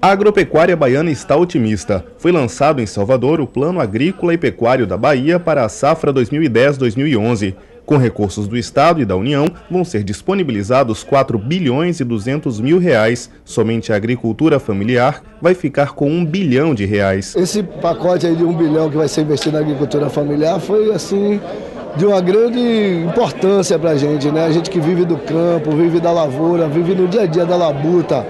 A agropecuária baiana está otimista. Foi lançado em Salvador o Plano Agrícola e Pecuário da Bahia para a safra 2010-2011. Com recursos do Estado e da União, vão ser disponibilizados 4 bilhões e 200 mil reais. Somente a agricultura familiar vai ficar com 1 bilhão de reais. Esse pacote de 1 bilhão que vai ser investido na agricultura familiar foi assim de uma grande importância para a gente, né? A gente que vive do campo, vive da lavoura, vive no dia a dia da labuta,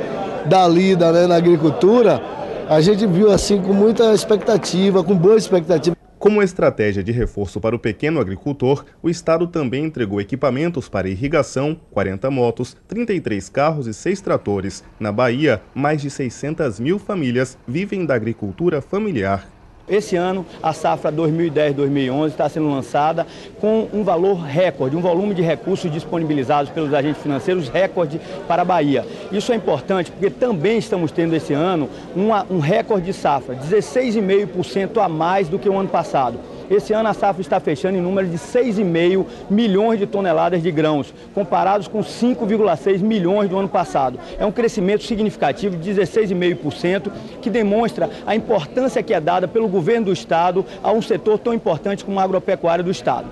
da lida né, na agricultura, a gente viu assim com muita expectativa, com boa expectativa. Como estratégia de reforço para o pequeno agricultor, o Estado também entregou equipamentos para irrigação, 40 motos, 33 carros e 6 tratores. Na Bahia, mais de 600 mil famílias vivem da agricultura familiar. Esse ano, a safra 2010-2011 está sendo lançada com um valor recorde, um volume de recursos disponibilizados pelos agentes financeiros recorde para a Bahia. Isso é importante porque também estamos tendo esse ano uma, um recorde de safra, 16,5% a mais do que o ano passado. Esse ano a safra está fechando em número de 6,5 milhões de toneladas de grãos, comparados com 5,6 milhões do ano passado. É um crescimento significativo de 16,5%, que demonstra a importância que é dada pelo governo do Estado a um setor tão importante como a agropecuária do Estado.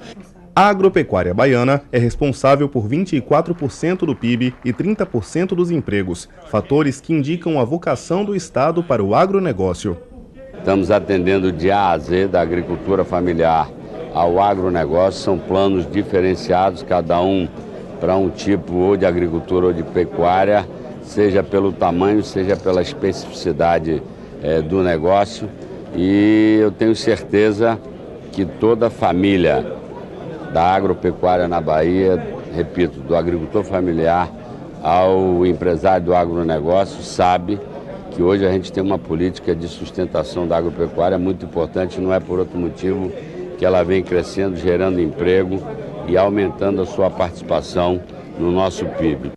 A agropecuária baiana é responsável por 24% do PIB e 30% dos empregos, fatores que indicam a vocação do Estado para o agronegócio. Estamos atendendo de A a Z, da agricultura familiar ao agronegócio. São planos diferenciados, cada um para um tipo ou de agricultura ou de pecuária, seja pelo tamanho, seja pela especificidade é, do negócio. E eu tenho certeza que toda família da agropecuária na Bahia, repito, do agricultor familiar ao empresário do agronegócio, sabe que hoje a gente tem uma política de sustentação da agropecuária muito importante, não é por outro motivo que ela vem crescendo, gerando emprego e aumentando a sua participação no nosso PIB.